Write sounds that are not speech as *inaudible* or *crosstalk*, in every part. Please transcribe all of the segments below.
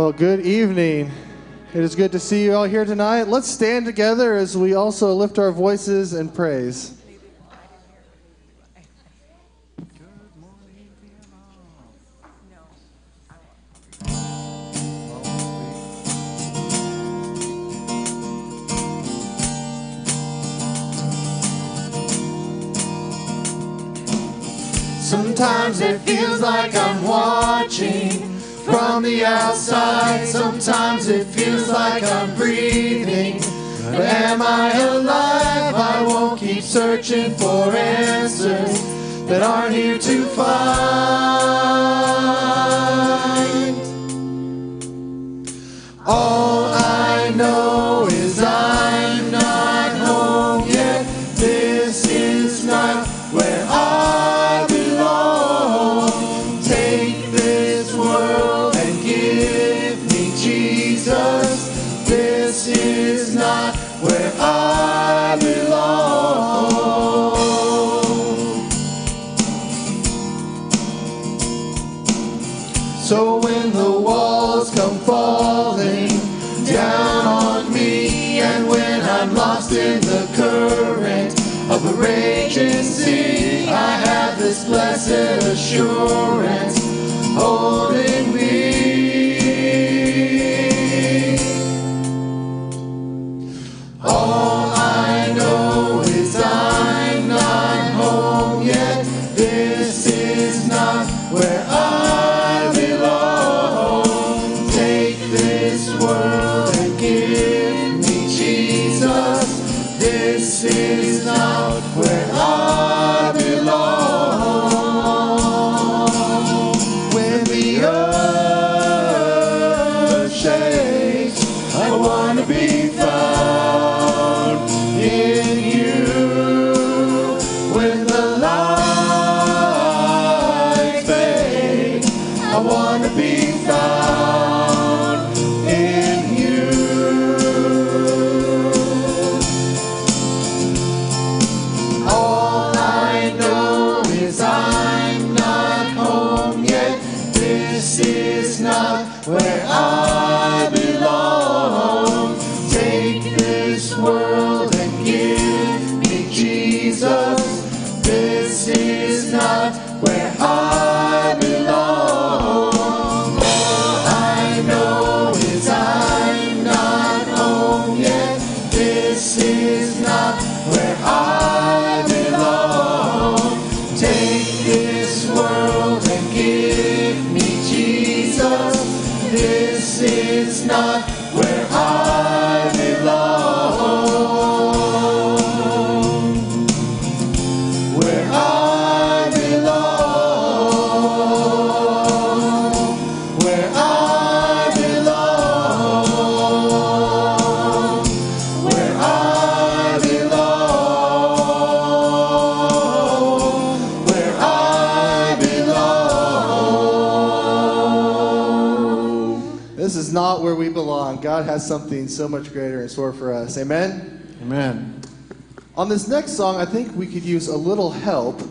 Well, good evening. It is good to see you all here tonight. Let's stand together as we also lift our voices in praise. Searching holding God has something so much greater in store for us. Amen? Amen. On this next song, I think we could use a little help.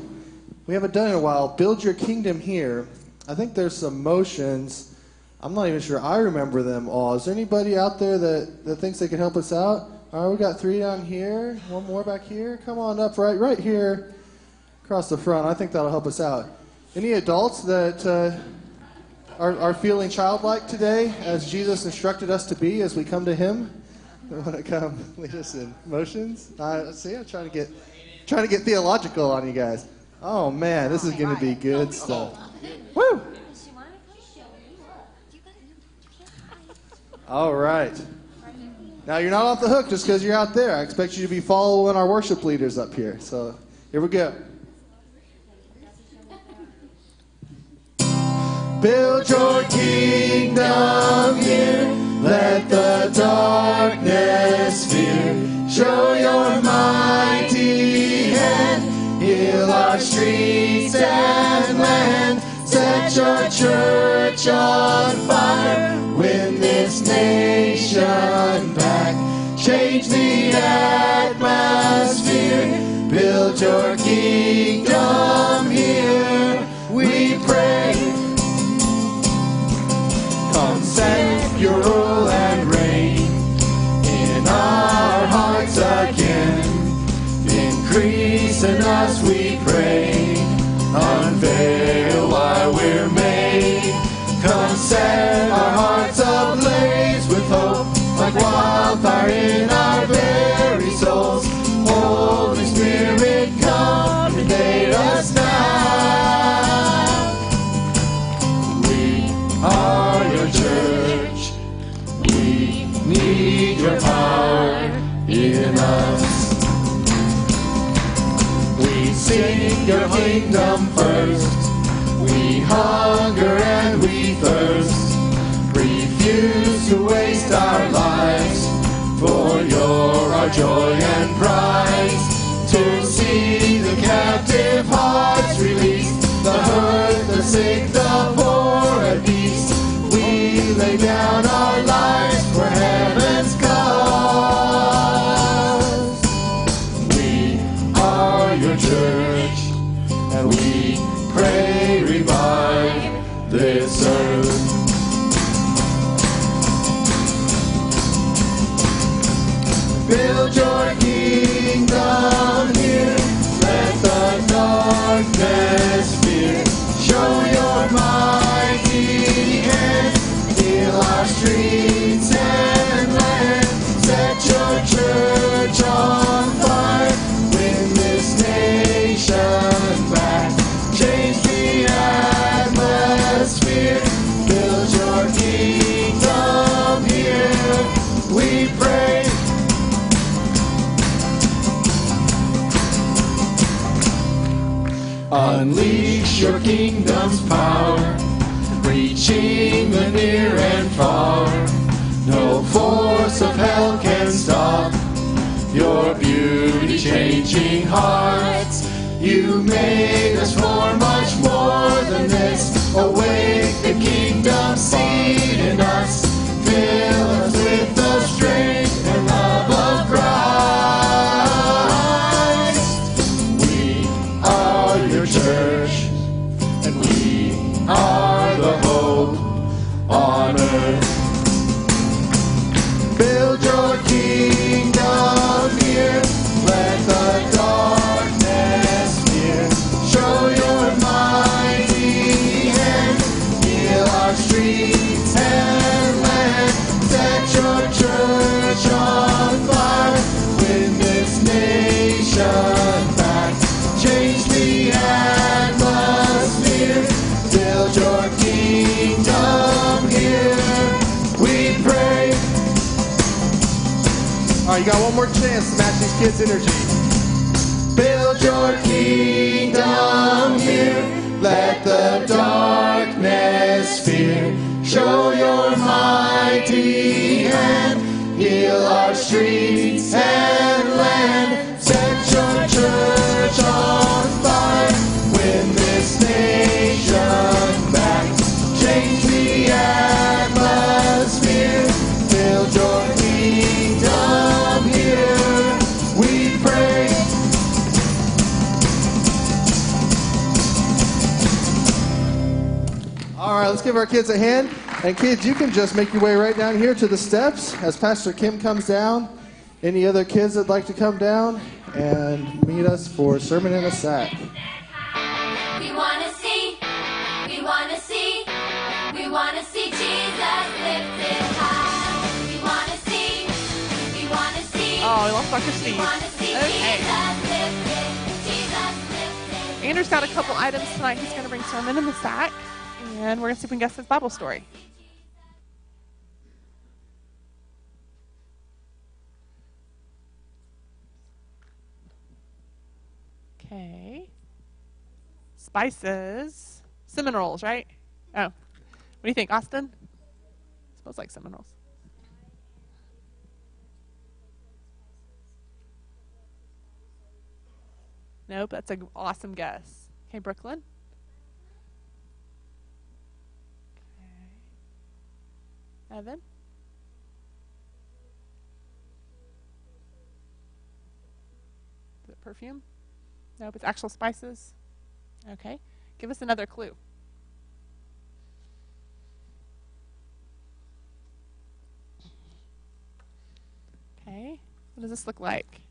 We haven't done it in a while. Build Your Kingdom Here. I think there's some motions. I'm not even sure I remember them all. Is there anybody out there that, that thinks they could help us out? All right, we got three down here. One more back here. Come on up right, right here across the front. I think that'll help us out. Any adults that uh, are, are feeling childlike today as Jesus instructed us to be as we come to Him? *laughs* want to come lead us in motions? Uh, see, I'm trying to get trying to get theological on you guys. Oh man, this is going to be good stuff. Woo! All right. Now you're not off the hook just because you're out there. I expect you to be following our worship leaders up here. So here we go. Build your kingdom here. Let the darkness fear. Show your mighty hand. Heal our streets and land. Set your church on fire. Win this nation back. Change the atmosphere. Build your send your rule and reign in our hearts again. Increase in us, we pray. Your kingdom first. We hunger and we thirst. Refuse to waste our lives. For you're our joy and prize. To see the captive hearts released. The hurt, the sick, the poor at peace. We lay down our lives your kingdom's power, reaching the near and far. No force of hell can stop your beauty changing hearts. You made us for much more than this. Awake kids' energy. Build your kingdom here. Let the darkness fear. Show your mighty give our kids a hand. And kids, you can just make your way right down here to the steps as Pastor Kim comes down. Any other kids that'd like to come down and meet us for Sermon in a Sack? We want to see, we want to see, we want to see Jesus lifted high. We want to see, we want to see, Oh, I love Dr. we Steve. want to see Okay. Jesus lifted, Jesus lifted. Andrew's got a couple items tonight. He's going to bring sermon in the sack, and we're going to see if we can guess his Bible story. Okay. Spices. Rolls, right? Oh. What do you think, Austin? Smells like rolls. Nope, that's an awesome guess. Okay, Brooklyn. Evan. Is it perfume? Nope, it's actual spices. Okay. Give us another clue. Okay. What does this look like?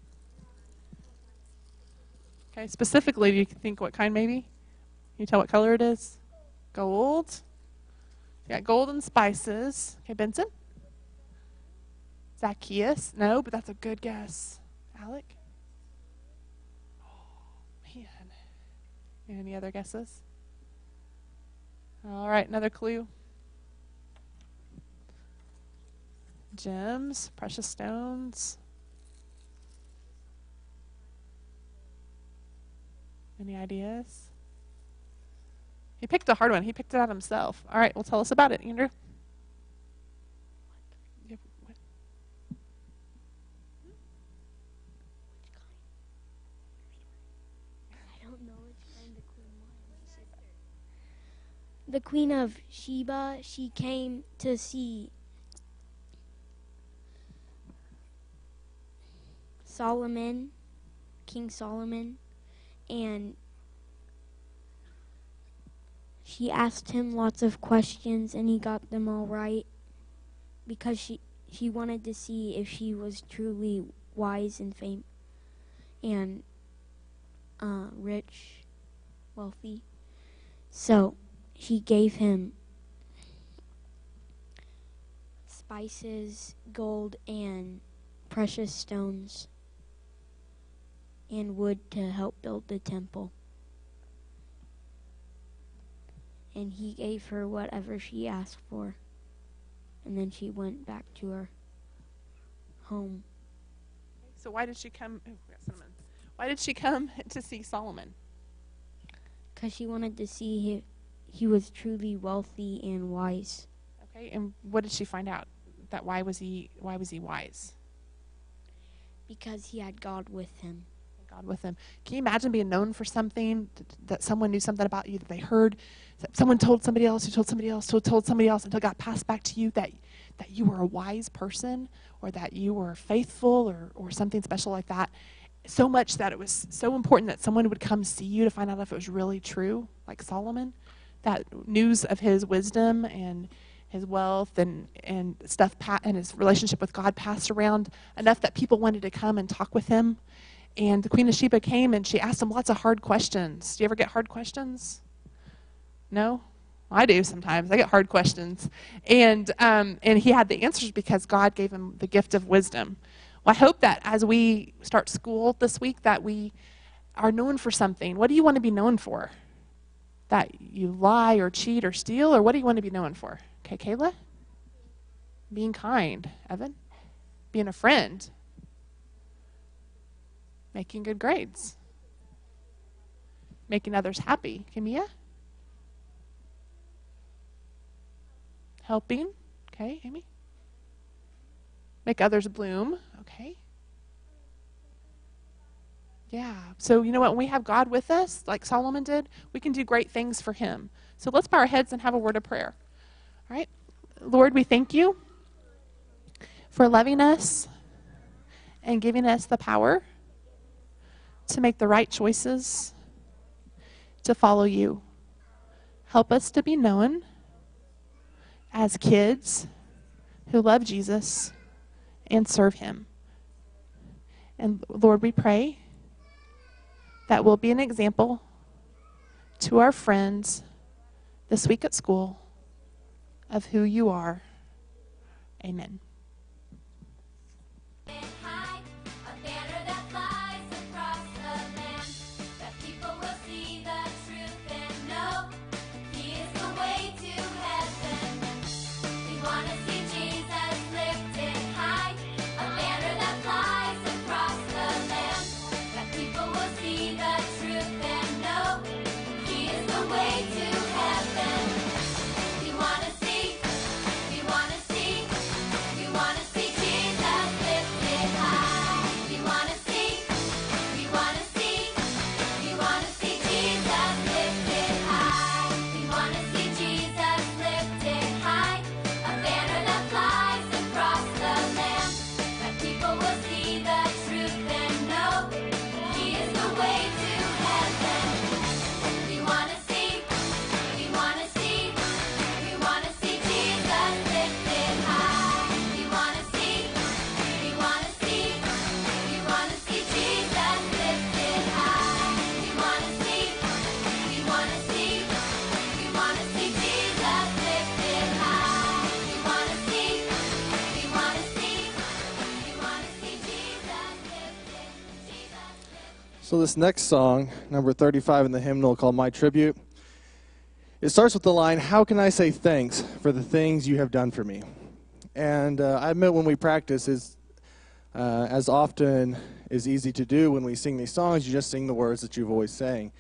Okay, specifically, do you think what kind maybe? Can you tell what color it is? Gold. You got gold and spices. Okay, Benson? Zacchaeus? No, but that's a good guess. Alec? Oh, man. Any other guesses? All right, another clue. Gems, precious stones. Any ideas? He picked a hard one. He picked it out himself. All right, well, tell us about it, Andrew. The queen of Sheba, she came to see Solomon, King Solomon, and she asked him lots of questions and he got them all right because she she wanted to see if she was truly wise and fame and uh, rich, wealthy. So she gave him spices, gold, and precious stones and wood to help build the temple. And he gave her whatever she asked for. And then she went back to her home. So why did she come? Oh, cinnamon. Why did she come *laughs* to see Solomon? because she wanted to see he, he was truly wealthy and wise. Okay, and what did she find out? That why was he why was he wise? Because he had God with him. God with him. Can you imagine being known for something that someone knew something about you that they heard, that someone told somebody else, who told somebody else, who told somebody else until it got passed back to you that that you were a wise person or that you were faithful or or something special like that. So much that it was so important that someone would come see you to find out if it was really true, like Solomon. That news of his wisdom and his wealth and, and stuff and his relationship with God passed around enough that people wanted to come and talk with him. And the Queen of Sheba came and she asked him lots of hard questions. Do you ever get hard questions? No? I do sometimes. I get hard questions. And, um, and he had the answers because God gave him the gift of wisdom. Well, I hope that as we start school this week that we are known for something. What do you want to be known for? That you lie or cheat or steal, or what do you want to be known for? Okay, Kayla? Being kind. Evan? Being a friend. Making good grades. Making others happy. Kimia? Helping. Okay, Amy? Make others bloom. Okay. Yeah. So, you know what? When we have God with us, like Solomon did, we can do great things for him. So, let's bow our heads and have a word of prayer. All right? Lord, we thank you for loving us and giving us the power to make the right choices, to follow you. Help us to be known as kids who love Jesus and serve him. And Lord, we pray that we'll be an example to our friends this week at school of who you are. Amen. So, this next song, number 35 in the hymnal called My Tribute, it starts with the line, How can I say thanks for the things you have done for me? And uh, I admit when we practice, is uh, as often is easy to do when we sing these songs, you just sing the words that you've always sang.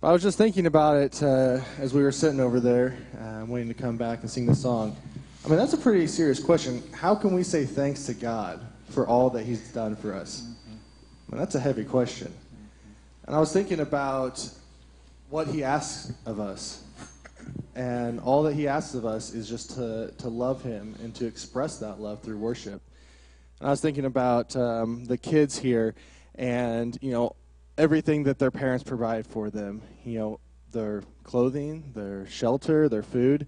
But I was just thinking about it uh, as we were sitting over there, uh, waiting to come back and sing the song. I mean, that's a pretty serious question. How can we say thanks to God for all that He's done for us? I mean, that's a heavy question. And I was thinking about what He asks of us. And all that He asks of us is just to, to love Him and to express that love through worship. And I was thinking about um, the kids here and, you know, everything that their parents provide for them. You know, their clothing, their shelter, their food.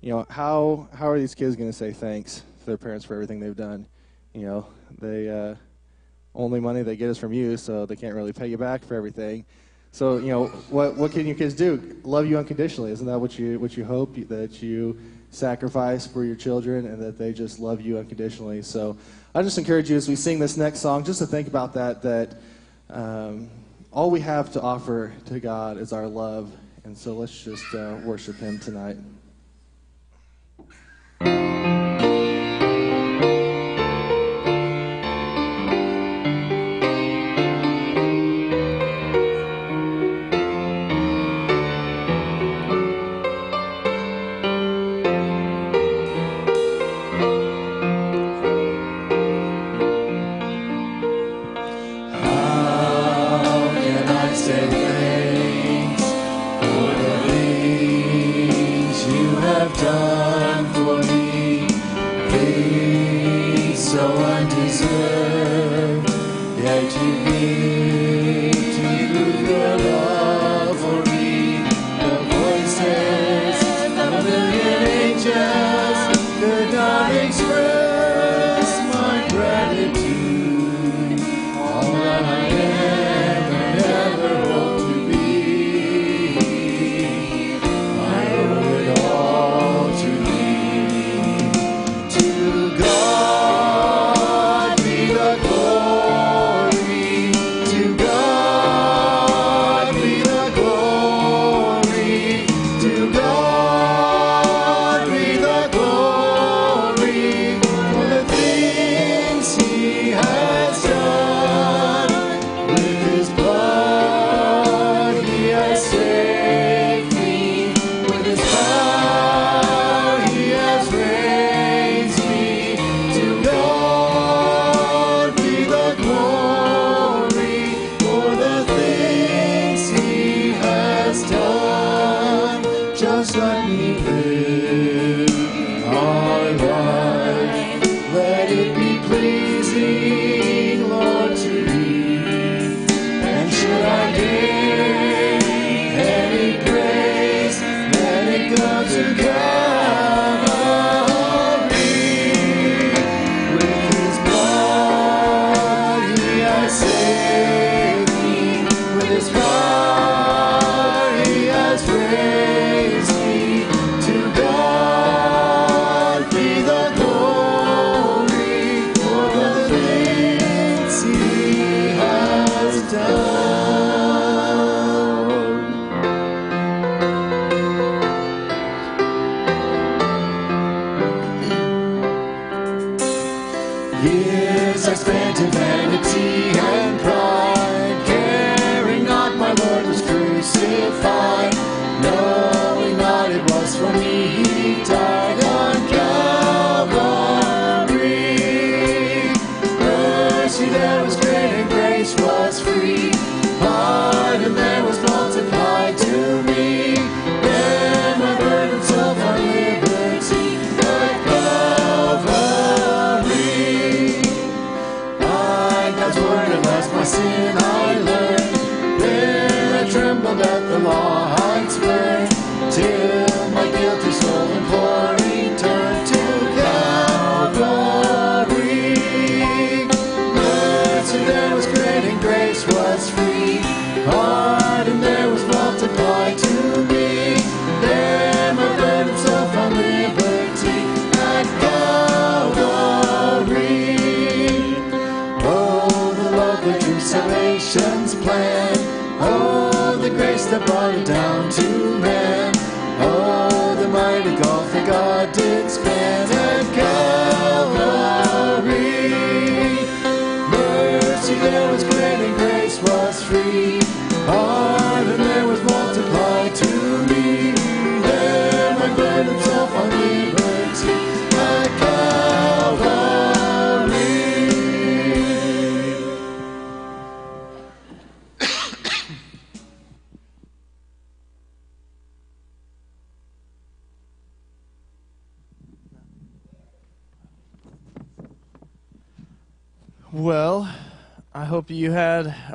You know, how, how are these kids going to say thanks to their parents for everything they've done? You know, they, uh, only money they get is from you, so they can't really pay you back for everything. So, you know, what, what can your kids do? Love you unconditionally. Isn't that what you, what you hope? That you sacrifice for your children and that they just love you unconditionally. So I just encourage you as we sing this next song just to think about that, that um, all we have to offer to God is our love. And so let's just uh, worship Him tonight.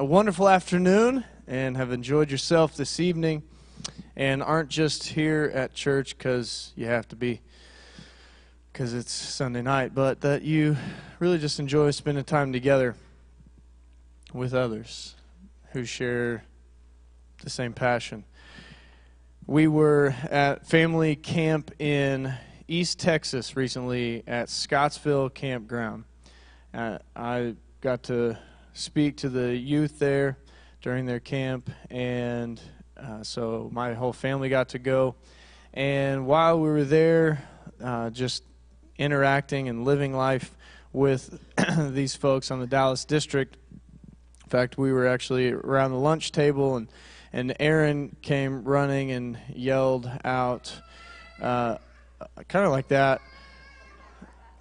Wonderful afternoon and have enjoyed yourself this evening and aren't just here at church because you have to be because it's Sunday night, but that you really just enjoy spending time together with others who share the same passion. We were at family camp in East Texas recently at Scottsville Campground. Uh, I got to speak to the youth there during their camp, and uh, so my whole family got to go. And while we were there, uh, just interacting and living life with *clears throat* these folks on the Dallas district, in fact, we were actually around the lunch table, and, and Aaron came running and yelled out, uh, kind of like that,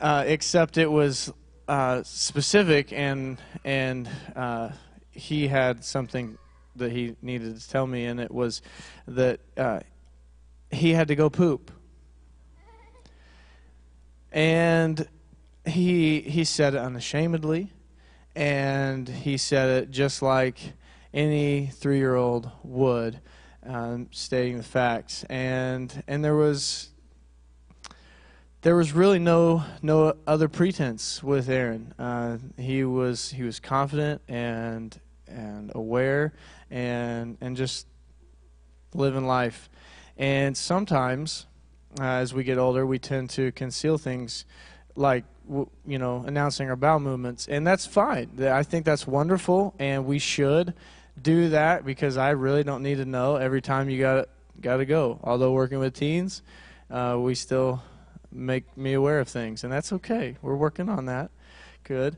uh, except it was uh, specific, and and uh, he had something that he needed to tell me, and it was that uh, he had to go poop, and he he said it unashamedly, and he said it just like any three-year-old would, um, stating the facts, and and there was there was really no no other pretense with Aaron. Uh, he was he was confident and and aware and and just living life. And sometimes, uh, as we get older, we tend to conceal things, like you know announcing our bowel movements, and that's fine. I think that's wonderful, and we should do that because I really don't need to know every time you got got to go. Although working with teens, uh, we still make me aware of things, and that's okay. We're working on that. Good.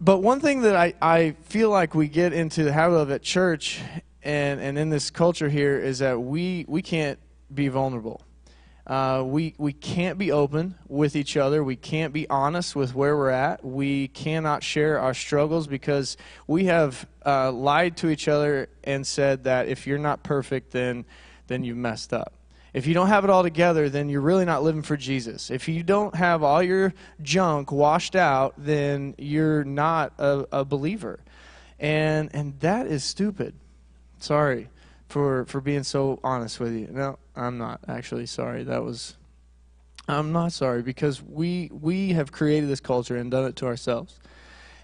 But one thing that I, I feel like we get into the habit of at church and, and in this culture here is that we, we can't be vulnerable. Uh, we, we can't be open with each other. We can't be honest with where we're at. We cannot share our struggles because we have uh, lied to each other and said that if you're not perfect, then, then you've messed up. If you don't have it all together, then you're really not living for Jesus. If you don't have all your junk washed out, then you're not a, a believer. And, and that is stupid. Sorry for, for being so honest with you. No, I'm not actually sorry. That was. I'm not sorry because we we have created this culture and done it to ourselves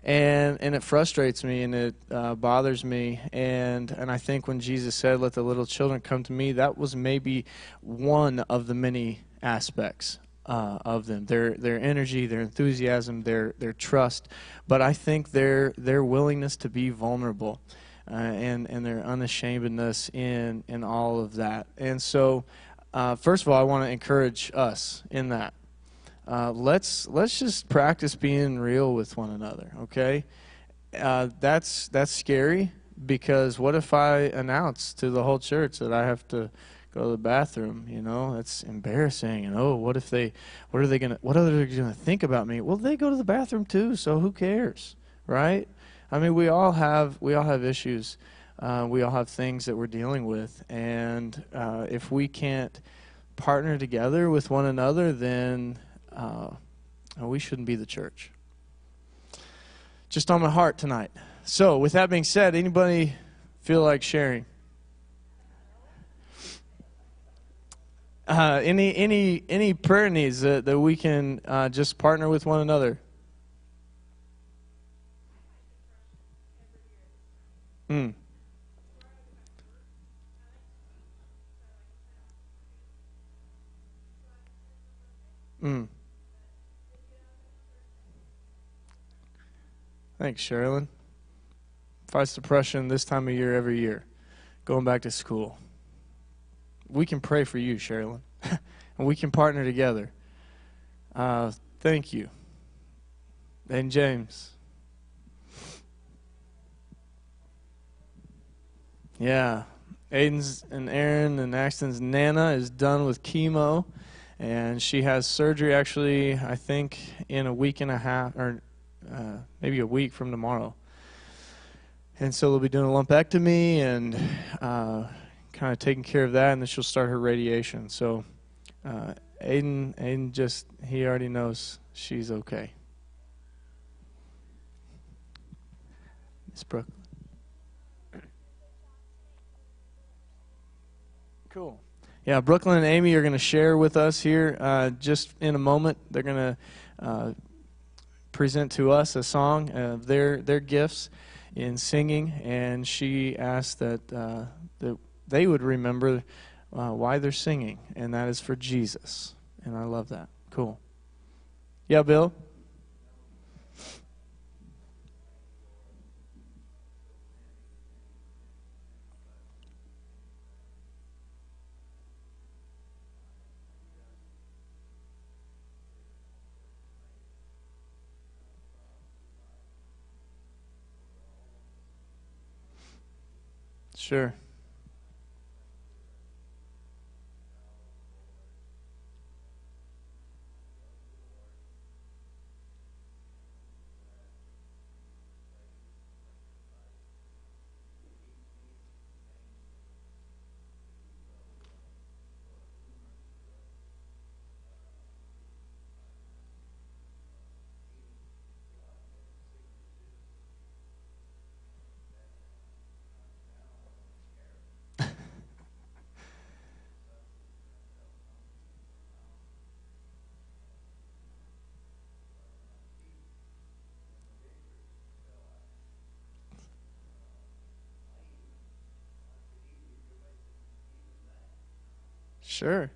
and and it frustrates me and it uh, bothers me. And and I think when Jesus said let the little children come to me that was maybe one of the many aspects uh, of them. Their their energy their enthusiasm their their trust. But I think their their willingness to be vulnerable uh, and and their unashamedness in in all of that. And so uh, first of all I want to encourage us in that uh, let's let's just practice being real with one another, okay? Uh, that's that's scary because what if I announce to the whole church that I have to go to the bathroom? You know, that's embarrassing. And oh, what if they? What are they gonna? What are they gonna think about me? Well, they go to the bathroom too, so who cares, right? I mean, we all have we all have issues. Uh, we all have things that we're dealing with, and uh, if we can't partner together with one another, then uh, we shouldn't be the church. Just on my heart tonight. So, with that being said, anybody feel like sharing? Uh, any any any prayer needs that, that we can uh, just partner with one another? Mm. Mm. Thanks, Sherilyn. Fights depression this time of year every year. going back to school. We can pray for you, Sherilyn, *laughs* and we can partner together. Uh, thank you. And James. Yeah. Aiden's and Aaron and Axton's Nana is done with chemo, and she has surgery actually, I think, in a week and a half, or uh, maybe a week from tomorrow. And so they'll be doing a lumpectomy and uh, kind of taking care of that, and then she'll start her radiation. So uh, Aiden, Aiden just, he already knows she's okay. Miss Brooke. Cool. Yeah, Brooklyn and Amy are going to share with us here uh, just in a moment. They're going to uh, present to us a song of their their gifts in singing, and she asked that uh, that they would remember uh, why they're singing, and that is for Jesus. And I love that. Cool. Yeah, Bill. Sure. Sure.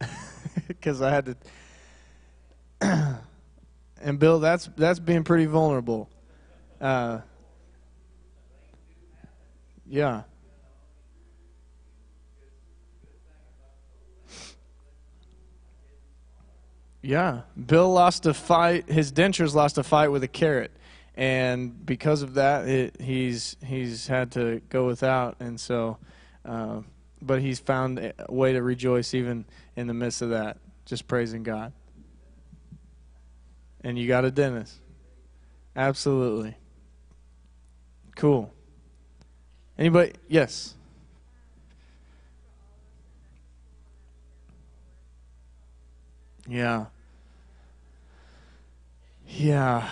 *laughs* Because I had to. *clears throat* and Bill, that's that's being pretty vulnerable. Uh, yeah. Yeah, Bill lost a fight. His dentures lost a fight with a carrot, and because of that, it, he's he's had to go without. And so, uh, but he's found a way to rejoice even in the midst of that, just praising God. And you got a dentist, absolutely. Cool. Anybody? Yes. Yeah. Yeah.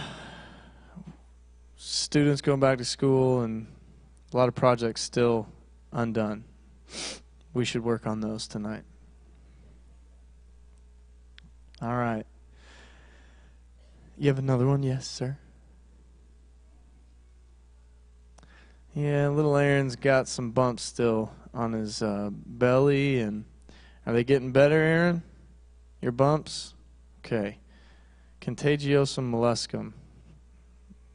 Students going back to school and a lot of projects still undone. We should work on those tonight. All right. You have another one? Yes, sir. Yeah, little Aaron's got some bumps still on his uh, belly, and are they getting better, Aaron? Your bumps? Okay. Contagiosum molluscum.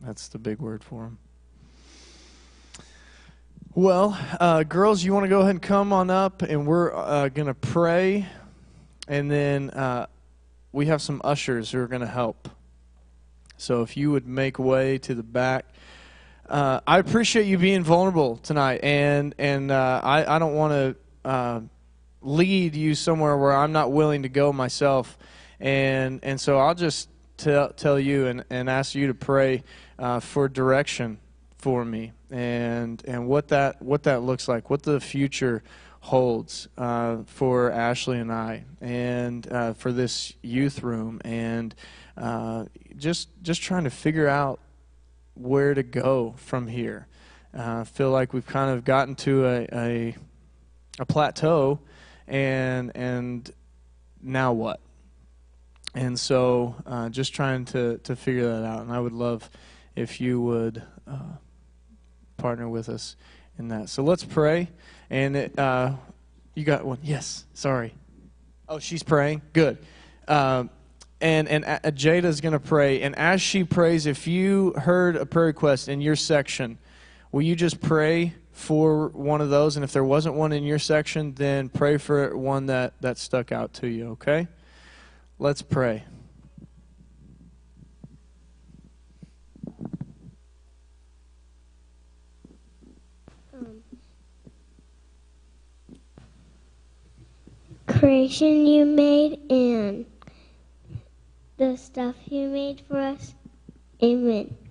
That's the big word for them. Well, uh, girls, you want to go ahead and come on up, and we're uh, going to pray, and then uh, we have some ushers who are going to help. So if you would make way to the back. Uh, I appreciate you being vulnerable tonight, and and uh, I I don't want to uh, lead you somewhere where I'm not willing to go myself, and and so I'll just tell tell you and, and ask you to pray uh, for direction for me, and and what that what that looks like, what the future holds uh, for Ashley and I, and uh, for this youth room, and just just trying to figure out where to go from here. Uh, I feel like we've kind of gotten to a, a, a plateau, and and now what? And so, uh, just trying to to figure that out. And I would love if you would uh, partner with us in that. So let's pray. And it, uh, you got one? Yes. Sorry. Oh, she's praying. Good. Um, and and uh, Jada's going to pray. And as she prays, if you heard a prayer request in your section, will you just pray for one of those? And if there wasn't one in your section, then pray for one that that stuck out to you. Okay. Let's pray. creation you made and the stuff you made for us. Amen.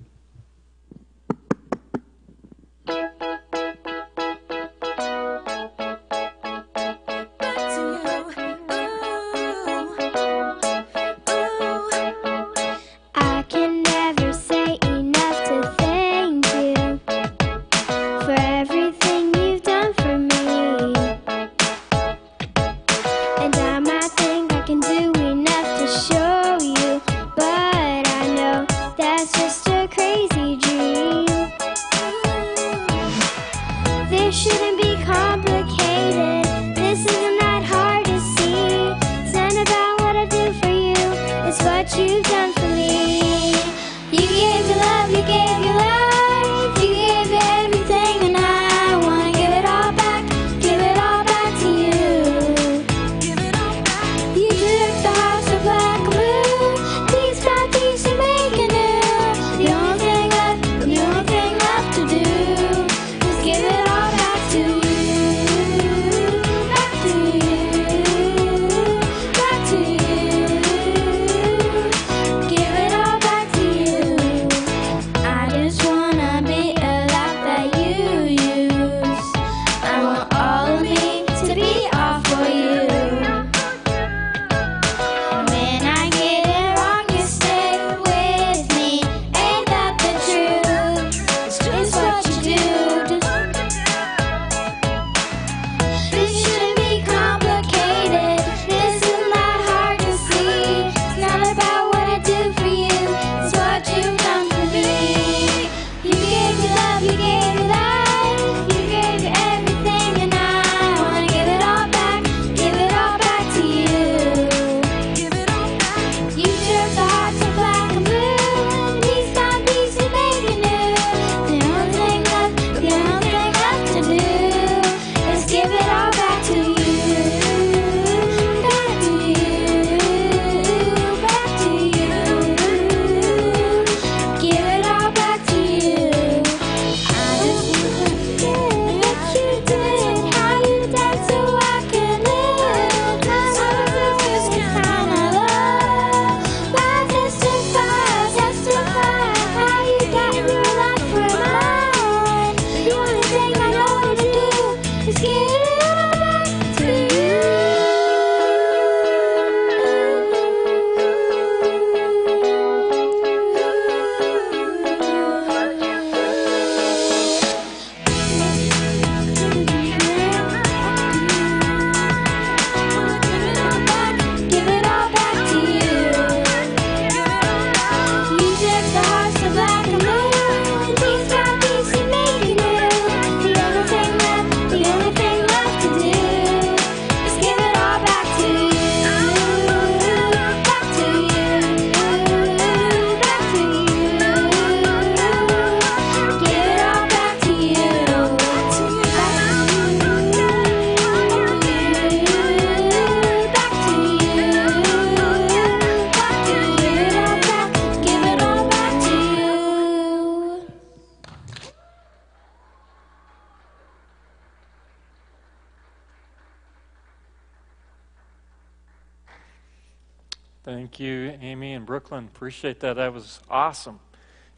Appreciate that. That was awesome.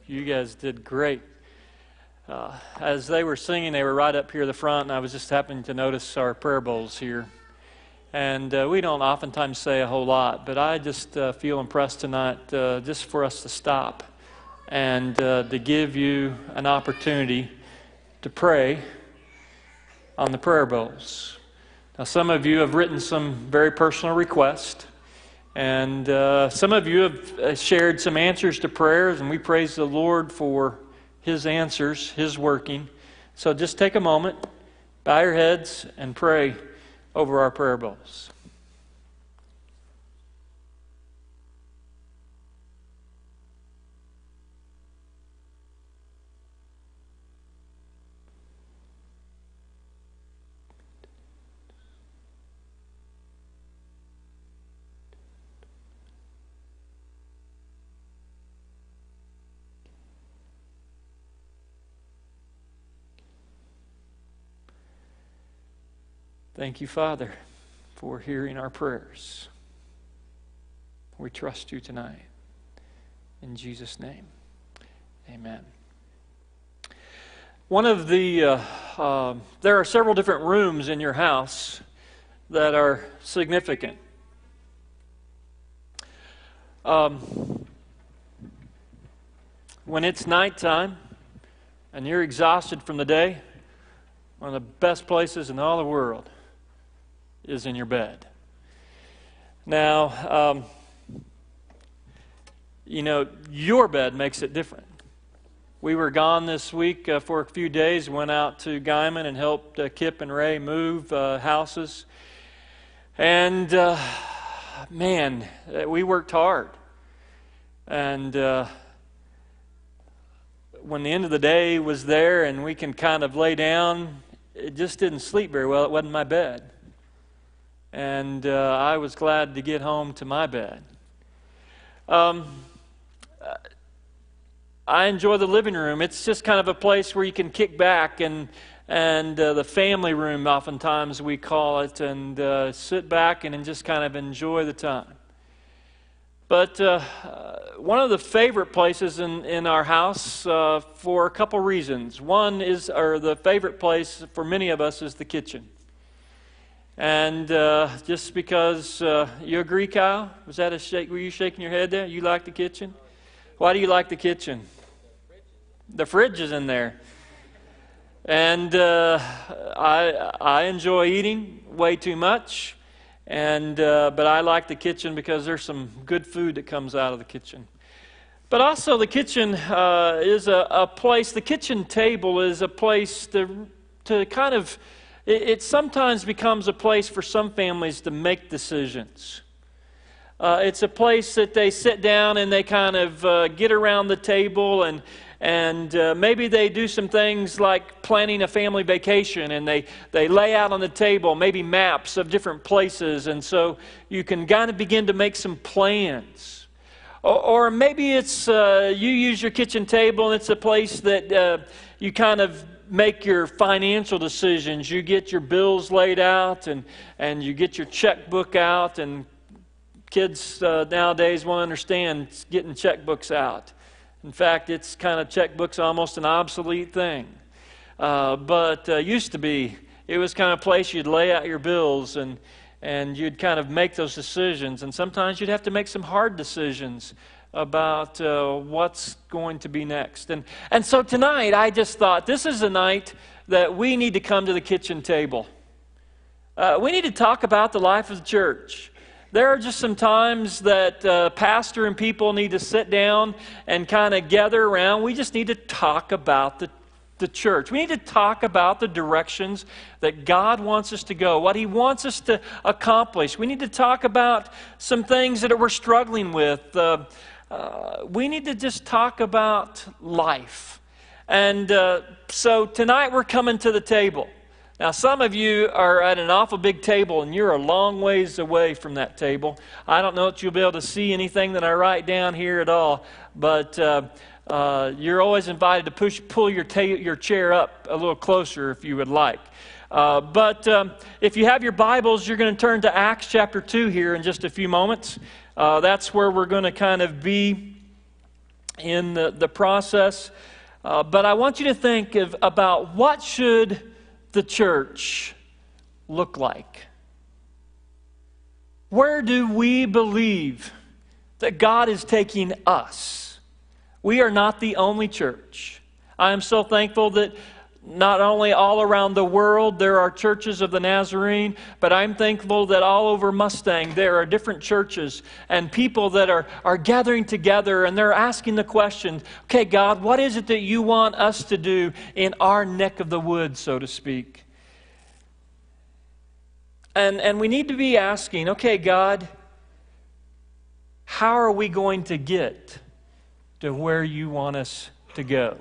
You guys did great. Uh, as they were singing, they were right up here the front, and I was just happening to notice our prayer bowls here. And uh, we don't oftentimes say a whole lot, but I just uh, feel impressed tonight uh, just for us to stop and uh, to give you an opportunity to pray on the prayer bowls. Now, some of you have written some very personal requests. And uh, some of you have uh, shared some answers to prayers, and we praise the Lord for His answers, His working. So just take a moment, bow your heads, and pray over our prayer bowls. Thank you, Father, for hearing our prayers. We trust you tonight. In Jesus' name, amen. One of the, uh, uh, there are several different rooms in your house that are significant. Um, when it's nighttime and you're exhausted from the day, one of the best places in all the world is in your bed. Now, um, you know, your bed makes it different. We were gone this week uh, for a few days, went out to Guymon and helped uh, Kip and Ray move uh, houses. And uh, man, uh, we worked hard. And uh, when the end of the day was there and we can kind of lay down, it just didn't sleep very well. It wasn't my bed and uh, I was glad to get home to my bed. Um, I enjoy the living room. It's just kind of a place where you can kick back and and uh, the family room, oftentimes we call it, and uh, sit back and, and just kind of enjoy the time. But uh, one of the favorite places in, in our house uh, for a couple reasons. One is, or the favorite place for many of us is the kitchen. And uh, just because uh, you agree, Kyle, was that a shake? Were you shaking your head there? You like the kitchen? Why do you like the kitchen? The fridge is in there, and uh, I I enjoy eating way too much, and uh, but I like the kitchen because there's some good food that comes out of the kitchen. But also, the kitchen uh, is a, a place. The kitchen table is a place to to kind of it, it sometimes becomes a place for some families to make decisions. Uh, it's a place that they sit down and they kind of uh, get around the table and and uh, maybe they do some things like planning a family vacation and they, they lay out on the table maybe maps of different places and so you can kind of begin to make some plans or, or maybe it's uh, you use your kitchen table and it's a place that uh, you kind of make your financial decisions. You get your bills laid out and, and you get your checkbook out. And kids uh, nowadays won't understand getting checkbooks out. In fact, it's kind of checkbooks almost an obsolete thing. Uh, but uh, used to be, it was kind of place you'd lay out your bills and, and you'd kind of make those decisions. And sometimes you'd have to make some hard decisions about uh, what's going to be next. And, and so tonight, I just thought this is a night that we need to come to the kitchen table. Uh, we need to talk about the life of the church. There are just some times that uh, pastor and people need to sit down and kind of gather around. We just need to talk about the the church. We need to talk about the directions that God wants us to go, what He wants us to accomplish. We need to talk about some things that we're struggling with. Uh, uh, we need to just talk about life. And uh, so tonight we're coming to the table. Now, some of you are at an awful big table and you're a long ways away from that table. I don't know that you'll be able to see anything that I write down here at all, but uh, uh, you're always invited to push, pull your, ta- your chair up a little closer if you would like. Uh, but um, if you have your Bibles, you're going to turn to Acts chapter 2 here in just a few moments. Uh, that's where we're going to kind of be in the, the process. Uh, but I want you to think of, about what should the church look like? Where do we believe that God is taking us? We are not the only church. I am so thankful that not only all around the world, there are churches of the Nazarene, but I'm thankful that all over Mustang there are different churches and people that are, are gathering together and they're asking the question okay, God, what is it that you want us to do in our neck of the woods, so to speak? And, and we need to be asking okay, God, how are we going to get to where you want us to go?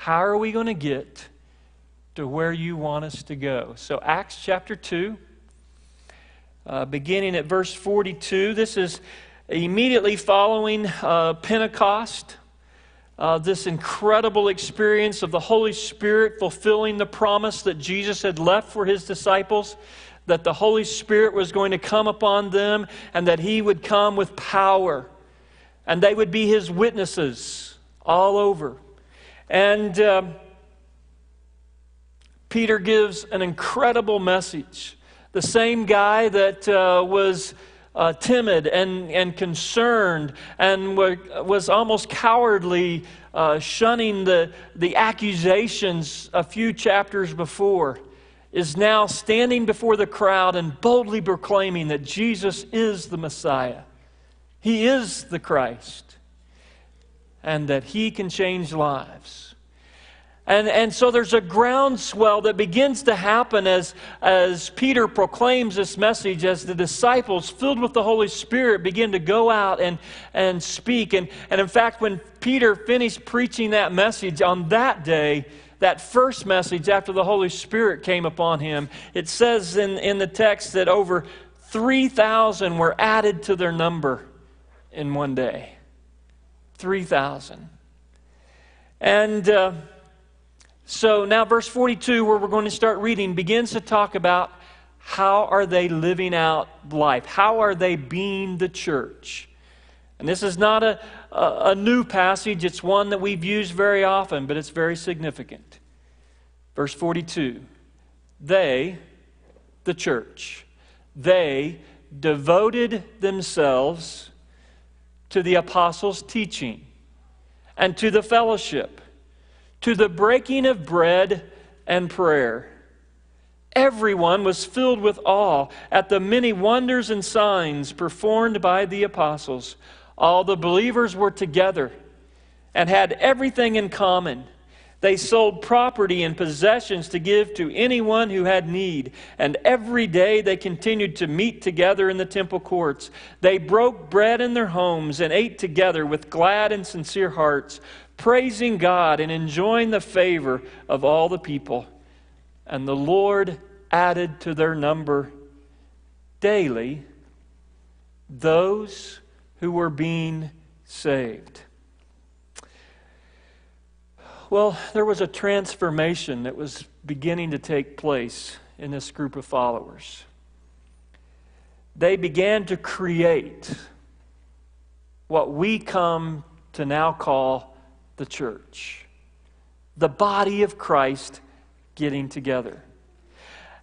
How are we going to get to where you want us to go? So, Acts chapter 2, uh, beginning at verse 42, this is immediately following uh, Pentecost. Uh, this incredible experience of the Holy Spirit fulfilling the promise that Jesus had left for his disciples that the Holy Spirit was going to come upon them and that he would come with power and they would be his witnesses all over. And um, Peter gives an incredible message. The same guy that uh, was uh, timid and, and concerned and wa- was almost cowardly, uh, shunning the, the accusations a few chapters before, is now standing before the crowd and boldly proclaiming that Jesus is the Messiah. He is the Christ and that he can change lives. And, and so there's a groundswell that begins to happen as, as Peter proclaims this message, as the disciples, filled with the Holy Spirit, begin to go out and, and speak. And, and in fact, when Peter finished preaching that message on that day, that first message after the Holy Spirit came upon him, it says in, in the text that over 3,000 were added to their number in one day. 3,000. And uh, so now, verse 42, where we're going to start reading, begins to talk about how are they living out life? How are they being the church? And this is not a, a, a new passage, it's one that we've used very often, but it's very significant. Verse 42 They, the church, they devoted themselves to the apostles' teaching and to the fellowship, to the breaking of bread and prayer. Everyone was filled with awe at the many wonders and signs performed by the apostles. All the believers were together and had everything in common. They sold property and possessions to give to anyone who had need. And every day they continued to meet together in the temple courts. They broke bread in their homes and ate together with glad and sincere hearts, praising God and enjoying the favor of all the people. And the Lord added to their number daily those who were being saved. Well, there was a transformation that was beginning to take place in this group of followers. They began to create what we come to now call the church, the body of Christ getting together.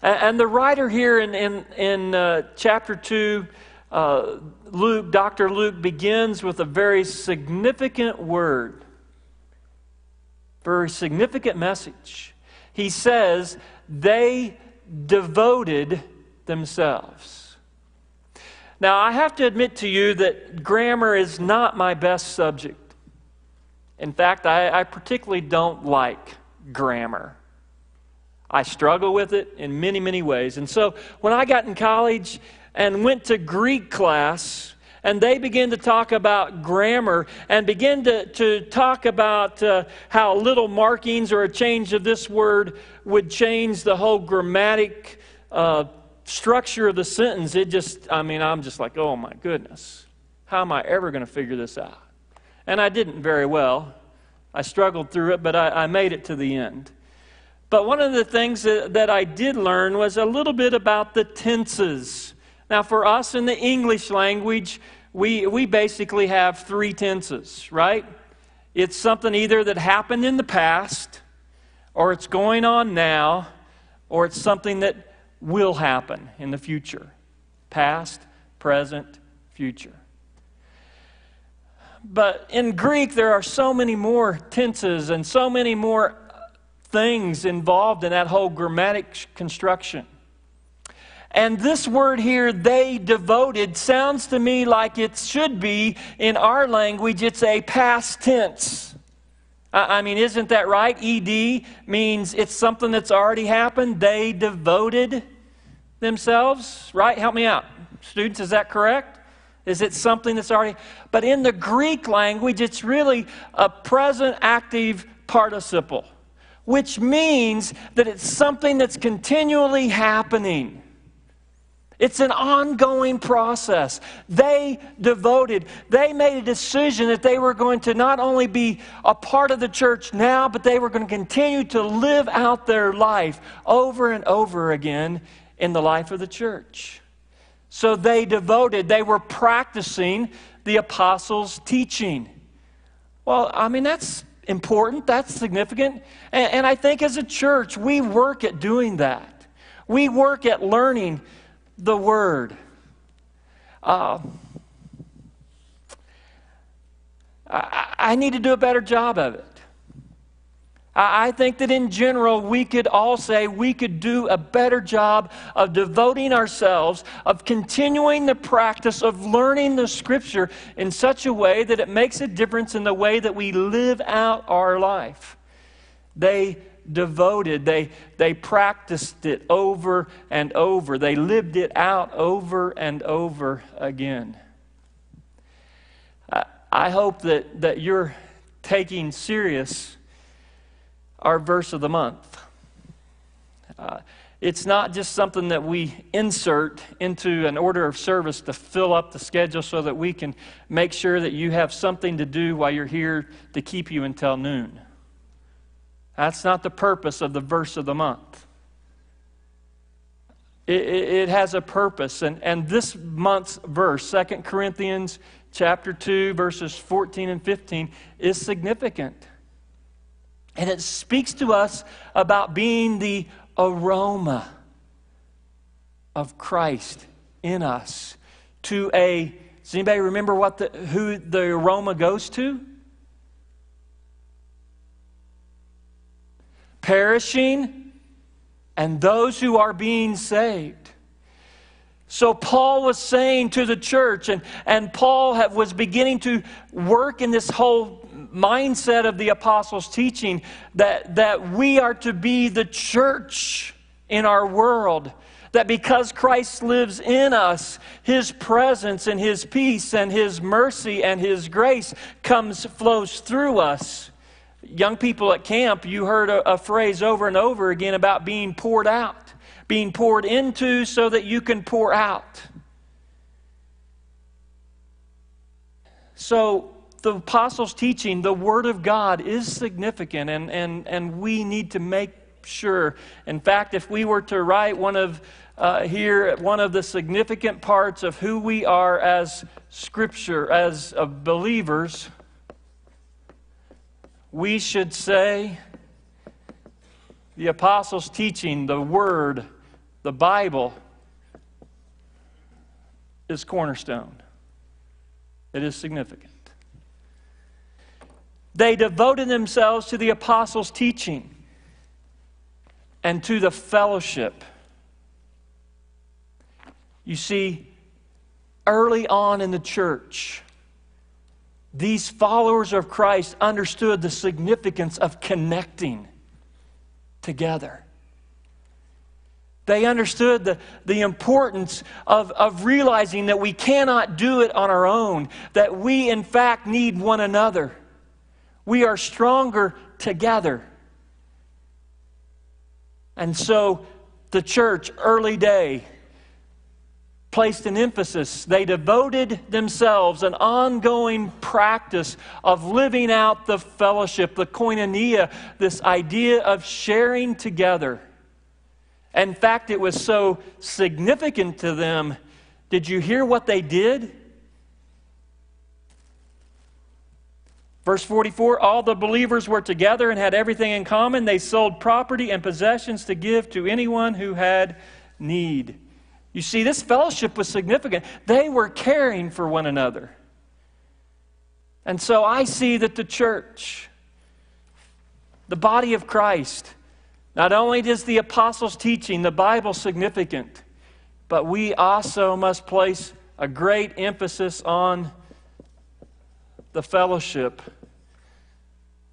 And, the writer here in, in, in uh, chapter 2, uh, Luke, Dr. Luke, begins with a very significant word very significant message. He says, they devoted themselves. Now, I have to admit to you that grammar is not my best subject. In fact, I, I particularly don't like grammar. I struggle with it in many, many ways. And so when I got in college and went to Greek class, and they begin to talk about grammar and begin to, to talk about uh, how little markings or a change of this word would change the whole grammatic uh, structure of the sentence. It just, I mean, I'm just like, oh my goodness, how am I ever going to figure this out? And I didn't very well. I struggled through it, but I, I made it to the end. But one of the things that, that I did learn was a little bit about the tenses. Now, for us in the English language, we, we basically have three tenses, right? It's something either that happened in the past, or it's going on now, or it's something that will happen in the future. Past, present, future. But in Greek, there are so many more tenses and so many more things involved in that whole grammatic construction. And this word here, they devoted, sounds to me like it should be in our language, it's a past tense. I mean, isn't that right? ED means it's something that's already happened. They devoted themselves, right? Help me out. Students, is that correct? Is it something that's already. But in the Greek language, it's really a present active participle, which means that it's something that's continually happening. It's an ongoing process. They devoted, they made a decision that they were going to not only be a part of the church now, but they were going to continue to live out their life over and over again in the life of the church. So they devoted, they were practicing the apostles' teaching. Well, I mean, that's important, that's significant. And, and I think as a church, we work at doing that. We work at learning the Word. Uh, I, I need to do a better job of it. I I think that in general, we could all say we could do a better job of devoting ourselves, of continuing the practice of learning the Scripture in such a way that it makes a difference in the way that we live out our life. They devoted, they, they practiced it over and over, they lived it out over and over again. I, I hope that, that you're taking serious our verse of the month. Uh, it's not just something that we insert into an order of service to fill up the schedule so that we can make sure that you have something to do while you're here to keep you until noon. That's not the purpose of the verse of the month. It, it, it has a purpose. And, and this month's verse, 2 Corinthians chapter 2, verses 14 and 15, is significant. And it speaks to us about being the aroma of Christ in us to a does anybody remember what the, who the aroma goes to? Perishing and those who are being saved. So Paul was saying to the church, and, and Paul have, was beginning to work in this whole mindset of the apostles' teaching that, that we are to be the church in our world. That because Christ lives in us, His presence and His peace and His mercy and His grace comes, flows through us. Young people at camp, you heard a, a phrase over and over again about being poured out, being poured into so that you can pour out. So, the apostles' teaching, the Word of God, is significant, and, and, and we need to make sure. In fact, if we were to write one of uh, here, one of the significant parts of who we are as Scripture, as uh, believers, we should say the apostles' teaching, the Word, the Bible, is cornerstone. It is significant. They devoted themselves to the apostles' teaching and to the fellowship. You see, early on in the church, these followers of Christ understood the significance of connecting together. They understood the, the importance of, of realizing that we cannot do it on our own, that we, in fact, need one another. We are stronger together. And so the church, early day, placed an emphasis. They devoted themselves an ongoing practice of living out the fellowship, the koinonia, this idea of sharing together. In fact, it was so significant to them. Did you hear what they did? Verse 44 All the believers were together and had everything in common. They sold property and possessions to give to anyone who had need. You see, this fellowship was significant. They were caring for one another. And so I see that the church, the body of Christ, Not only is the apostles' teaching, the Bible, significant, but we also must place a great emphasis on the fellowship,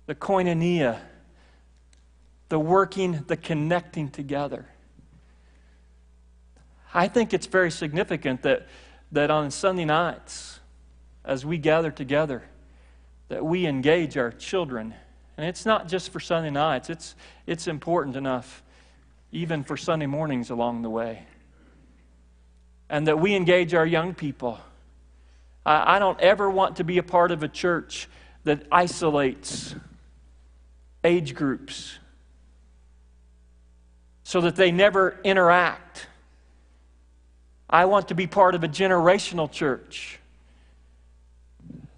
the koinonia, the working, the connecting together. I think it's very significant that, that on Sunday nights, as we gather together, that we engage our children. And it's not just for Sunday nights, it's, it's important enough even for Sunday mornings along the way. And that we engage our young people. I, I don't ever want to be a part of a church that isolates age groups so that they never interact. I want to be part of a generational church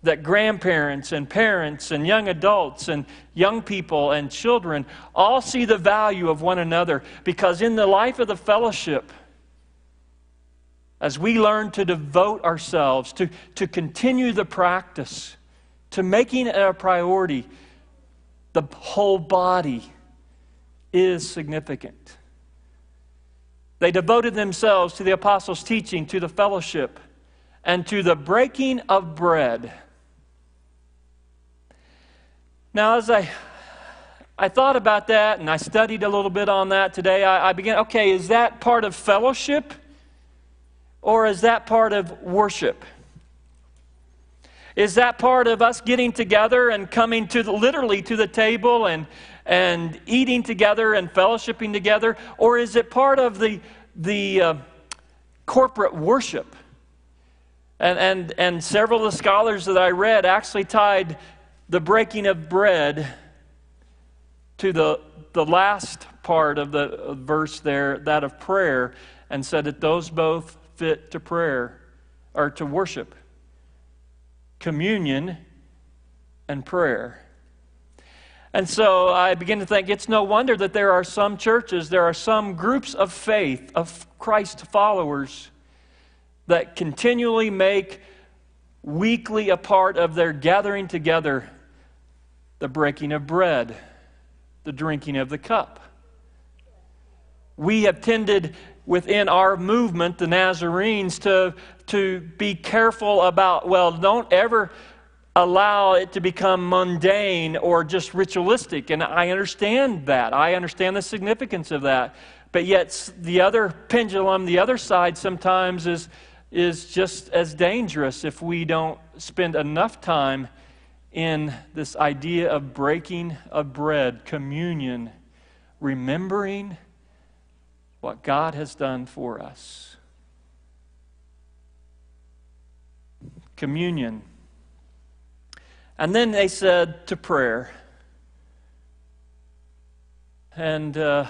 that grandparents and parents and young adults and young people and children all see the value of one another because in the life of the fellowship, as we learn to devote ourselves, to, to continue the practice, to making it a priority, the whole body is significant. They devoted themselves to the apostles' teaching, to the fellowship, and to the breaking of bread. Now, as I, I thought about that and I studied a little bit on that today, I, I began, okay, is that part of fellowship or is that part of worship? Is that part of us getting together and coming to the, literally to the table and, and eating together and fellowshipping together? Or is it part of the, the uh, corporate worship? And, and, and several of the scholars that I read actually tied the breaking of bread to the, the last part of the verse there, that of prayer, and said that those both fit to prayer or to worship communion and prayer. And so I begin to think it's no wonder that there are some churches, there are some groups of faith, of Christ followers, that continually make weekly a part of their gathering together the breaking of bread, the drinking of the cup. We have tended within our movement, the Nazarenes, to, to be careful about, well, don't ever allow it to become mundane or just ritualistic. And I understand that. I understand the significance of that. But yet, the other pendulum, the other side sometimes is, is just as dangerous if we don't spend enough time in this idea of breaking of bread, communion, remembering what God has done for us. Communion. And then they said to prayer. And uh,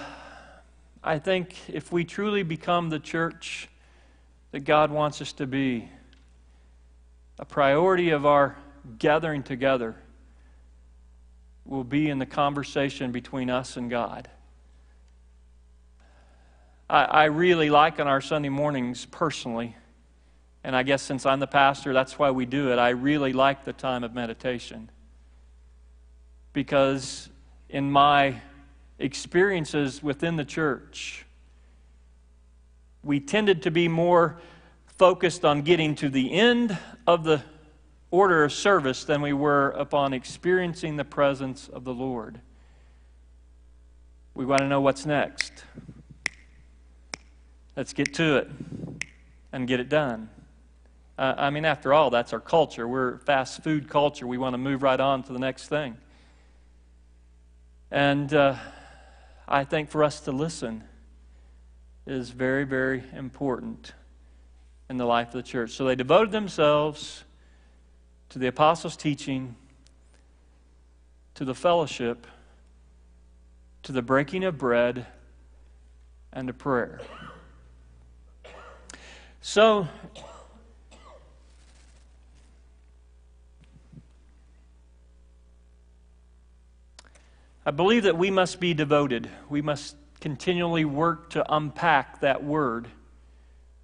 I think if we truly become the church that God wants us to be, a priority of our gathering together will be in the conversation between us and God. I, I really like on our Sunday mornings personally, and I guess since I'm the pastor, that's why we do it. I really like the time of meditation because in my experiences within the church, we tended to be more focused on getting to the end of the order of service than we were upon experiencing the presence of the Lord. We want to know what's next. Let's get to it and get it done. Uh, I mean, after all, that's our culture. We're fast food culture. We want to move right on to the next thing. And uh, I think for us to listen is very, very important in the life of the church. So they devoted themselves to the apostles' teaching, to the fellowship, to the breaking of bread, and to prayer. So, I believe that we must be devoted. We must continually work to unpack that word,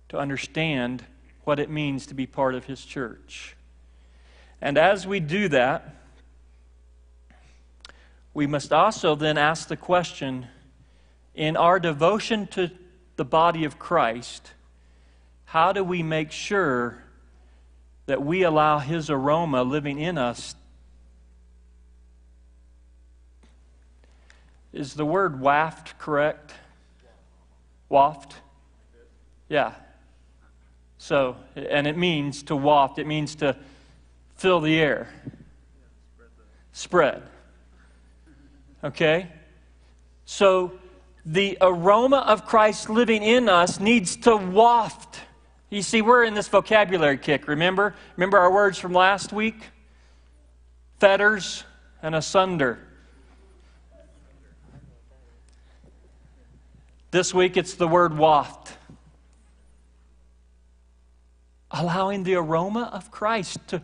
to understand what it means to be part of His church. And as we do that, we must also then ask the question in our devotion to the body of Christ, how do we make sure that we allow His aroma living in us? Is the word waft correct? Waft? Yeah. So, and it means to waft, it means to fill the air, spread. Okay? So, the aroma of Christ living in us needs to waft. You see, we're in this vocabulary kick, remember? Remember our words from last week? Fetters and asunder. This week it's the word waft. Allowing the aroma of Christ to,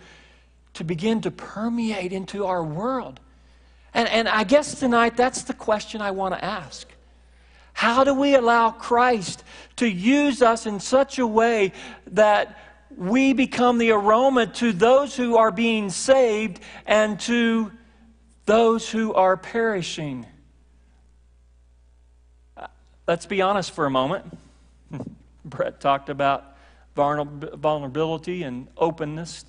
to begin to permeate into our world. And, and I guess tonight that's the question I want to ask. How do we allow Christ to use us in such a way that we become the aroma to those who are being saved and to those who are perishing? Let's be honest for a moment. *laughs* Brett talked about vulnerability and openness.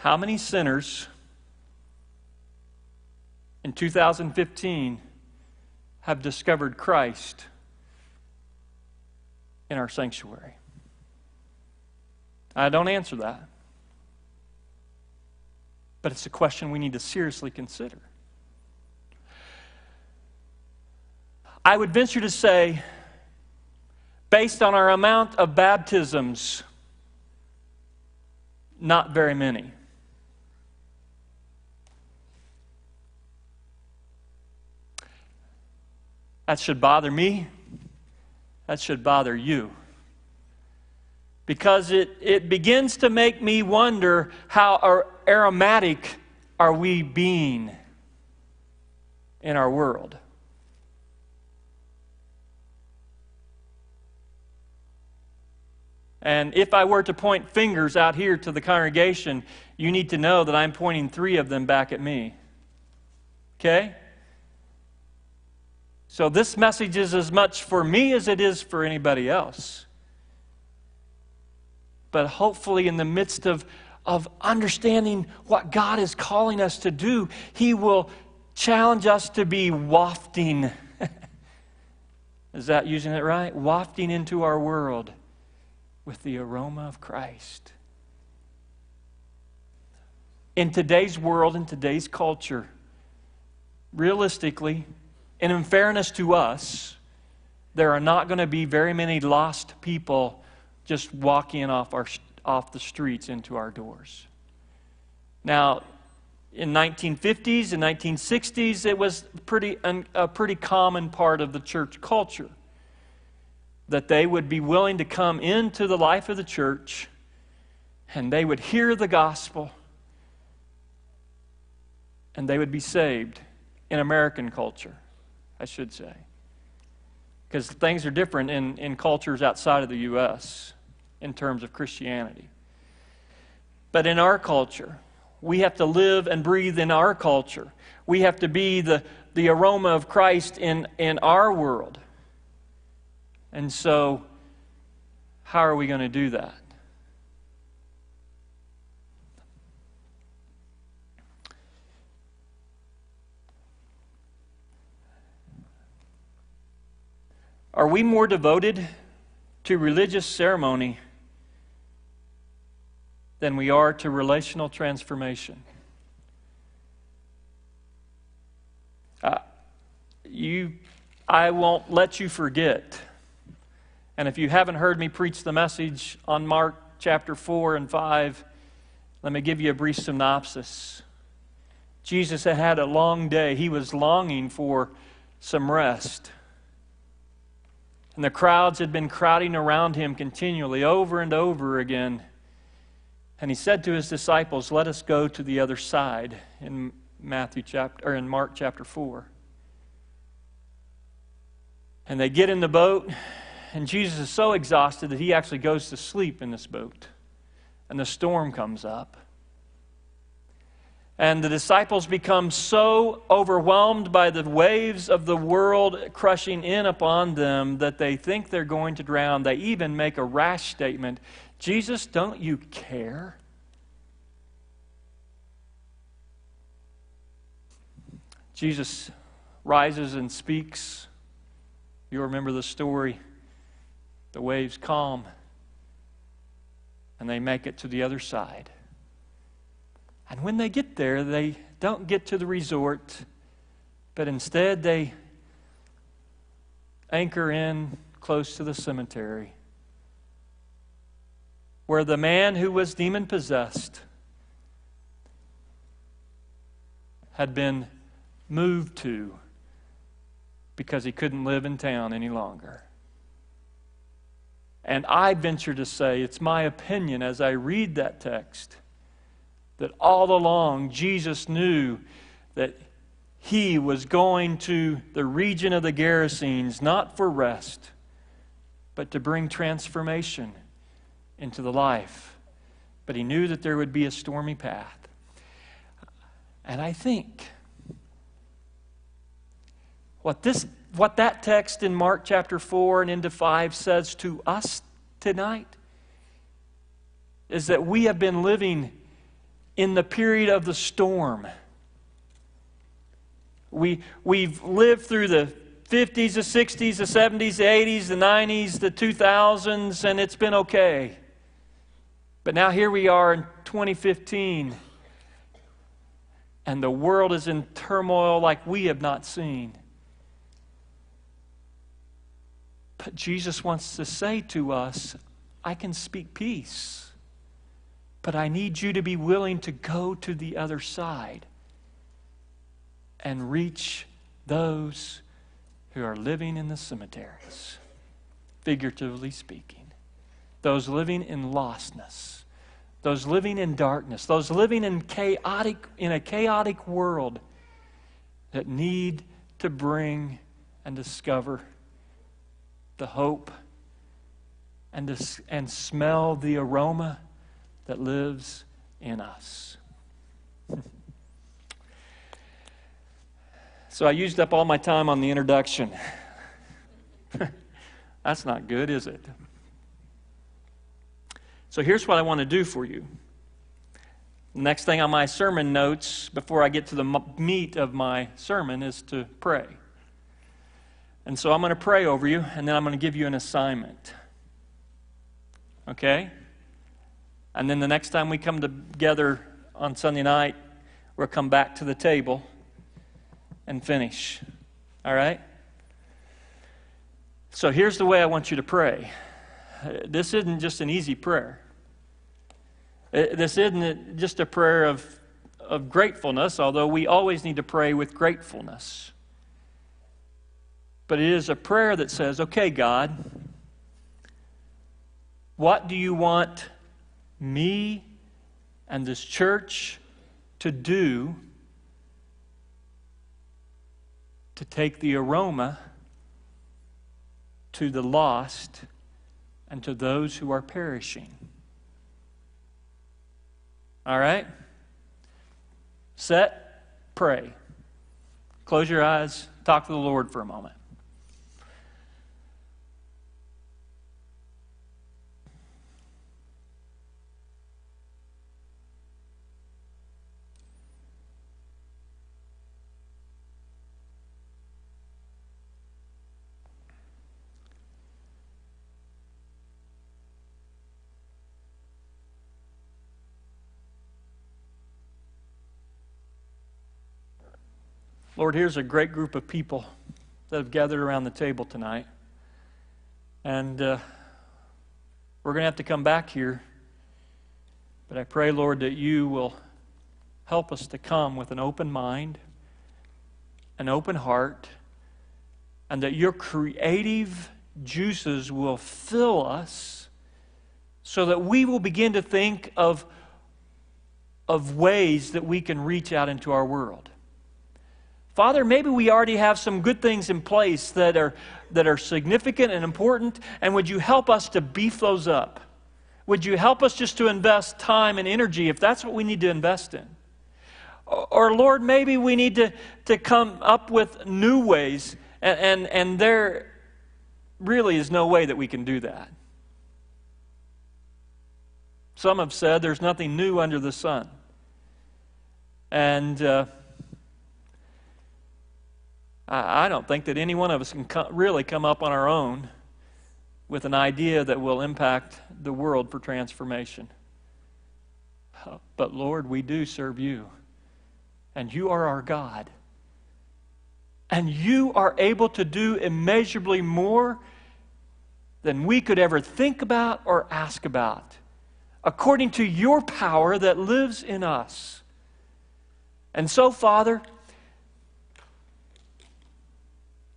How many sinners in 2015 have discovered Christ in our sanctuary? I don't answer that. But it's a question we need to seriously consider. I would venture to say, based on our amount of baptisms, not very many. That should bother me. That should bother you. Because it, it begins to make me wonder how ar- aromatic are we being in our world. And if I were to point fingers out here to the congregation, you need to know that I'm pointing three of them back at me. Okay? So this message is as much for me as it is for anybody else. But hopefully, in the midst of, of understanding what God is calling us to do, He will challenge us to be wafting. *laughs* is that using it right? Wafting into our world with the aroma of Christ. In today's world, in today's culture, realistically, and in fairness to us, there are not going to be very many lost people just walking off, our, off the streets into our doors. Now, in 1950s and 1960s, it was pretty, a pretty common part of the church culture that they would be willing to come into the life of the church and they would hear the gospel and they would be saved in American culture, I should say. Because things are different in, in cultures outside of the U.S. in terms of Christianity. But in our culture, we have to live and breathe in our culture. We have to be the, the aroma of Christ in, in our world. And so, how are we going to do that? Are we more devoted to religious ceremony than we are to relational transformation? Uh, you, I won't let you forget. And if you haven't heard me preach the message on Mark chapter 4 and 5, let me give you a brief synopsis. Jesus had had a long day. He was longing for some rest. And the crowds had been crowding around him continually over and over again. And he said to his disciples, Let us go to the other side in Matthew chapter or in Mark chapter 4. And they get in the boat, and Jesus is so exhausted that he actually goes to sleep in this boat. and the storm comes up. And the disciples become so overwhelmed by the waves of the world crushing in upon them that they think they're going to drown. They even make a rash statement Jesus, don't you care? Jesus rises and speaks. You remember the story. The waves calm, and they make it to the other side. And when they get there, they don't get to the resort, but instead they anchor in close to the cemetery where the man who was demon possessed had been moved to because he couldn't live in town any longer. And I venture to say, it's my opinion as I read that text, that all along Jesus knew that he was going to the region of the Gerasenes not for rest, but to bring transformation into the life. But he knew that there would be a stormy path. And I think what this what that text in Mark chapter 4 and into 5 says to us tonight is that we have been living in the period of the storm. We, we've lived through the 50s, the 60s, the 70s, the 80s, the 90s, the 2000s, and it's been okay. But now here we are in 2015, and the world is in turmoil like we have not seen. But Jesus wants to say to us, I can speak peace, but I need you to be willing to go to the other side and reach those who are living in the cemeteries, figuratively speaking, those living in lostness, those living in darkness, those living in chaotic in a chaotic world that need to bring and discover the hope and, and smell the aroma that lives in us. *laughs* So I used up all my time on the introduction. *laughs* That's not good, is it? So here's what I want to do for you. Next thing on my sermon notes, before I get to the meat of my sermon, is to pray. And so I'm going to pray over you, and then I'm going to give you an assignment. Okay? And then the next time we come together on Sunday night, we'll come back to the table and finish. All right? So here's the way I want you to pray. This isn't just an easy prayer. Uh, this isn't just a prayer of, of gratefulness, although we always need to pray with gratefulness. But it is a prayer that says, okay, God, what do you want me and this church to do to take the aroma to the lost and to those who are perishing? All right? Set, pray. Close your eyes, talk to the Lord for a moment. Lord, here's a great group of people that have gathered around the table tonight. And uh, we're going to have to come back here. But I pray, Lord, that you will help us to come with an open mind, an open heart, and that your creative juices will fill us so that we will begin to think of, of ways that we can reach out into our world. Father, maybe we already have some good things in place that are, that are significant and important, and would you help us to beef those up? Would you help us just to invest time and energy if that's what we need to invest in? Or, or Lord, maybe we need to, to come up with new ways, and, and, and there really is no way that we can do that. Some have said there's nothing new under the sun. And uh, I, I don't think that any one of us can co- really come up on our own with an idea that will impact the world for transformation. But Lord, we do serve you, and you are our God. And you are able to do immeasurably more than we could ever think about or ask about, according to your power that lives in us. And so, Father,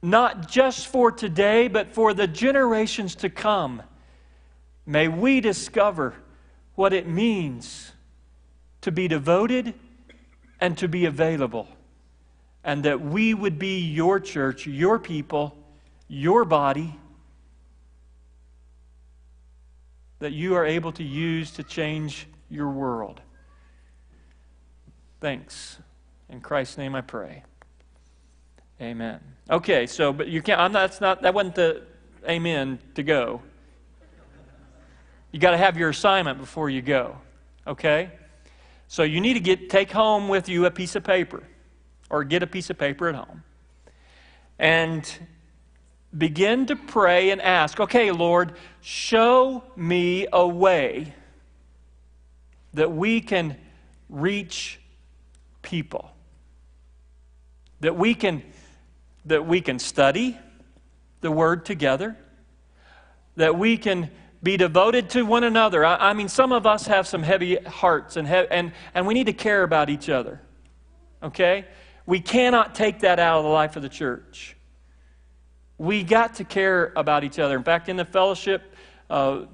not just for today, but for the generations to come, may we discover what it means to be devoted and to be available. And that we would be your church, your people, your body, that you are able to use to change your world. Thanks. In Christ's name I pray. Amen. Okay, so but you can't I'm not that's not that wasn't the amen to go. You got to have your assignment before you go. Okay? So you need to get take home with you a piece of paper or get a piece of paper at home. And begin to pray and ask, okay, Lord, show me a way that we can reach people. That we can that we can study the word together. That we can be devoted to one another. I, I mean, some of us have some heavy hearts and, he, and, and we need to care about each other. Okay? We cannot take that out of the life of the church. We got to care about each other. In fact, in the fellowship uh,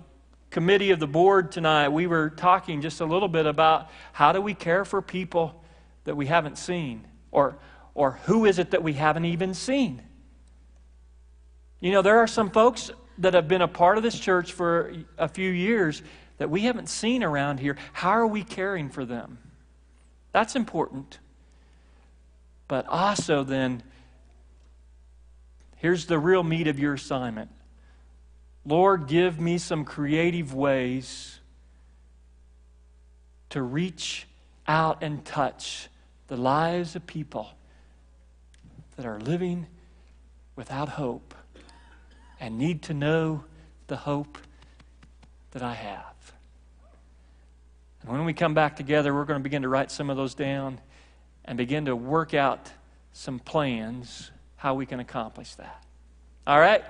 committee of the board tonight, we were talking just a little bit about how do we care for people that we haven't seen, or, or who is it that we haven't even seen. You know, there are some folks that have been a part of this church for a few years that we haven't seen around here. How are we caring for them? That's important. But also, then, here's the real meat of your assignment Lord, give me some creative ways to reach out and touch the lives of people that are living without hope and need to know the hope that I have. And when we come back together, we're going to begin to write some of those down and begin to work out some plans how we can accomplish that. All right?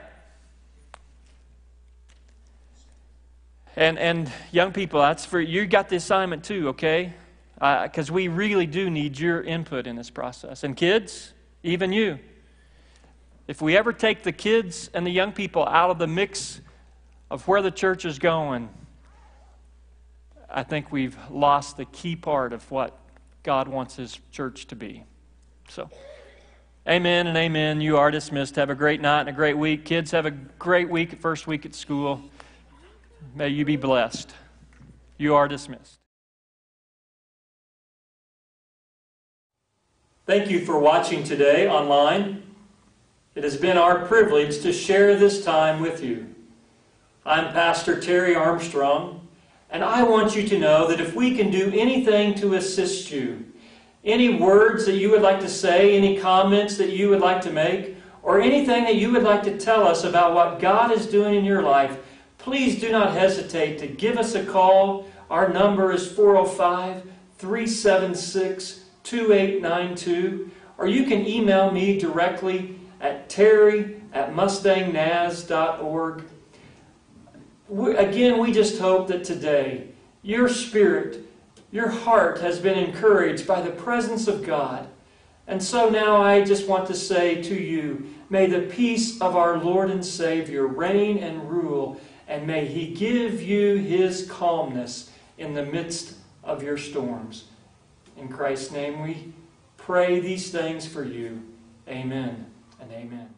And, and young people, that's for you got the assignment too, okay? Because uh, we really do need your input in this process. And kids, even you. If we ever take the kids and the young people out of the mix of where the church is going, I think we've lost the key part of what God wants His church to be. So, amen and amen. You are dismissed. Have a great night and a great week. Kids, have a great week, first week at school. May you be blessed. You are dismissed. Thank you for watching today online. It has been our privilege to share this time with you. I'm Pastor Terry Armstrong, and I want you to know that if we can do anything to assist you, any words that you would like to say, any comments that you would like to make, or anything that you would like to tell us about what God is doing in your life, please do not hesitate to give us a call. Our number is 405 376 2892, or you can email me directly at terry at mustangnaz.org. Again, we just hope that today your spirit, your heart has been encouraged by the presence of God. And so now I just want to say to you, may the peace of our Lord and Savior reign and rule, and may He give you His calmness in the midst of your storms. In Christ's name we pray these things for you. Amen and amen.